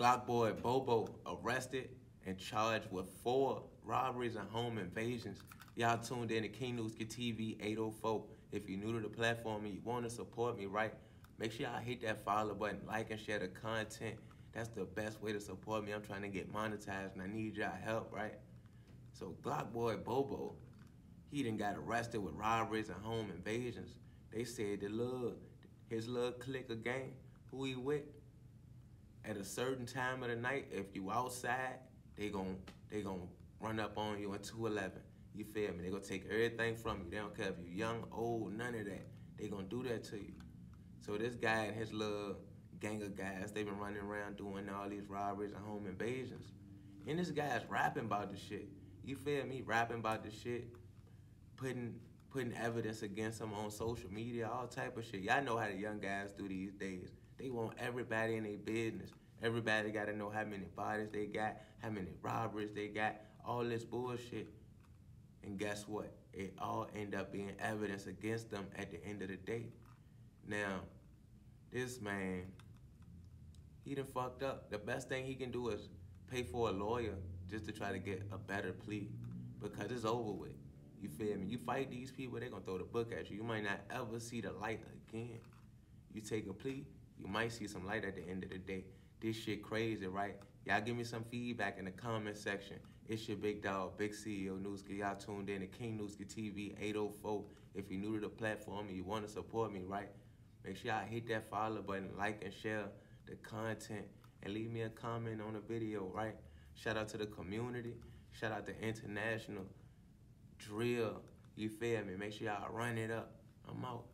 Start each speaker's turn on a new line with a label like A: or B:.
A: Glock boy Bobo arrested and charged with four robberies and home invasions. Y'all tuned in to King Nuski TV 804. If you're new to the platform and you want to support me, right, make sure y'all hit that follow button, like and share the content. That's the best way to support me. I'm trying to get monetized and I need y'all help, right? So Glock boy Bobo, he done got arrested with robberies and home invasions. They said the little, his little clique of gang, who he with, at a certain time of the night, if you outside, they gon' they gon' run up on you in 211. You feel me? They gonna take everything from you. They don't care if you young, old, none of that. They gonna do that to you. So this guy and his little gang of guys, they been running around doing all these robberies and home invasions. And this guy's rapping about the shit. You feel me? Rapping about the shit, putting putting evidence against him on social media, all type of shit. Y'all know how the young guys do these days. They want everybody in their business. Everybody got to know how many bodies they got, how many robberies they got, all this bullshit. And guess what? It all end up being evidence against them at the end of the day. Now, this man, he done fucked up. The best thing he can do is pay for a lawyer just to try to get a better plea because it's over with. You feel me? You fight these people, they're gonna throw the book at you. You might not ever see the light again. You take a plea, you might see some light at the end of the day. This shit crazy, right? Y'all give me some feedback in the comment section. It's your big dog, Big CEO Nuski. Y'all tuned in to King Nuski TV 804. If you're new to the platform and you want to support me, right? Make sure y'all hit that follow button, like and share the content, and leave me a comment on the video, right? Shout out to the community. Shout out to International Drill. You feel me? Make sure y'all run it up. I'm out.